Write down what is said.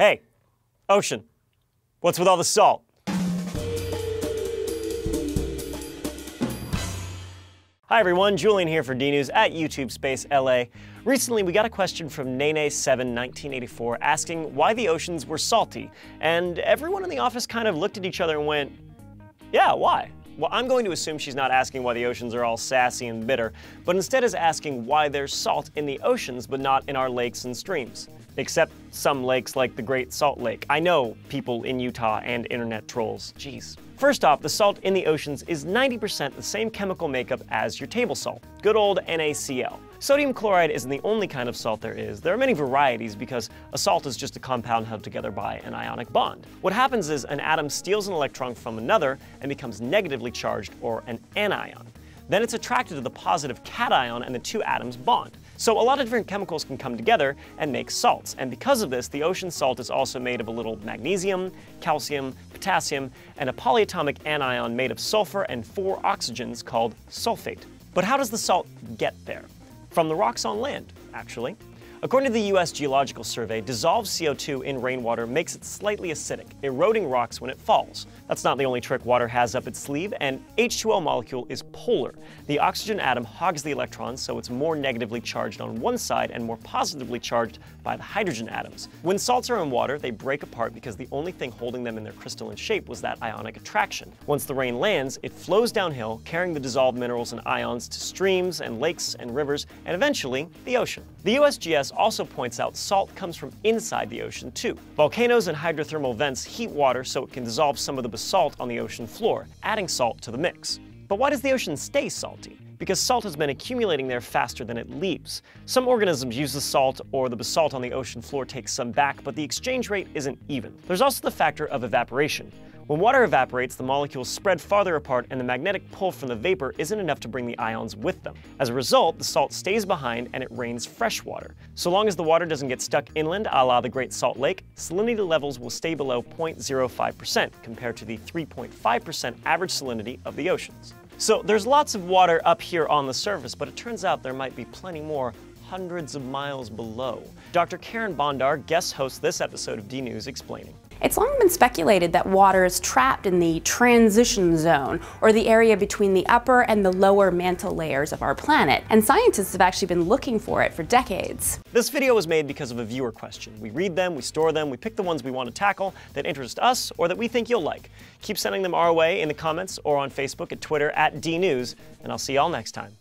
Hey, ocean, what's with all the salt? Hi everyone, Julian here for DNews at YouTube Space LA. Recently, we got a question from Nene71984 asking why the oceans were salty, and everyone in the office kind of looked at each other and went, Yeah, why? Well, I'm going to assume she's not asking why the oceans are all sassy and bitter, but instead is asking why there's salt in the oceans but not in our lakes and streams except some lakes like the Great Salt Lake. I know people in Utah and internet trolls. Jeez. First off, the salt in the oceans is 90% the same chemical makeup as your table salt, good old NaCl. Sodium chloride isn't the only kind of salt there is. There are many varieties because a salt is just a compound held together by an ionic bond. What happens is an atom steals an electron from another and becomes negatively charged, or an anion. Then it's attracted to the positive cation and the two atoms bond. So a lot of different chemicals can come together and make salts, and because of this, the ocean salt is also made of a little magnesium, calcium, potassium, and a polyatomic anion made of sulfur and four oxygens called sulfate. But how does the salt get there? From the rocks on land, actually. According to the U.S. Geological Survey, dissolved CO2 in rainwater makes it slightly acidic, eroding rocks when it falls. That's not the only trick water has up its sleeve, and H2O molecule is polar. The oxygen atom hogs the electrons, so it's more negatively charged on one side and more positively charged by the hydrogen atoms. When salts are in water, they break apart because the only thing holding them in their crystalline shape was that ionic attraction. Once the rain lands, it flows downhill, carrying the dissolved minerals and ions to streams and lakes and rivers, and eventually, the ocean. The USGS also points out salt comes from inside the ocean too. Volcanoes and hydrothermal vents heat water so it can dissolve some of the basalt on the ocean floor, adding salt to the mix. But why does the ocean stay salty? Because salt has been accumulating there faster than it leaves. Some organisms use the salt or the basalt on the ocean floor takes some back, but the exchange rate isn't even. There's also the factor of evaporation. When water evaporates, the molecules spread farther apart and the magnetic pull from the vapor isn't enough to bring the ions with them. As a result, the salt stays behind and it rains fresh water. So long as the water doesn't get stuck inland a la the Great Salt Lake, salinity levels will stay below 0.05% compared to the 3.5% average salinity of the oceans. So there's lots of water up here on the surface, but it turns out there might be plenty more hundreds of miles below. Dr. Karen Bondar guest hosts this episode of D News explaining. It's long been speculated that water is trapped in the transition zone, or the area between the upper and the lower mantle layers of our planet, and scientists have actually been looking for it for decades. This video was made because of a viewer question. We read them, we store them, we pick the ones we want to tackle that interest us or that we think you'll like. Keep sending them our way in the comments or on Facebook and Twitter at DNews, and I'll see y'all next time.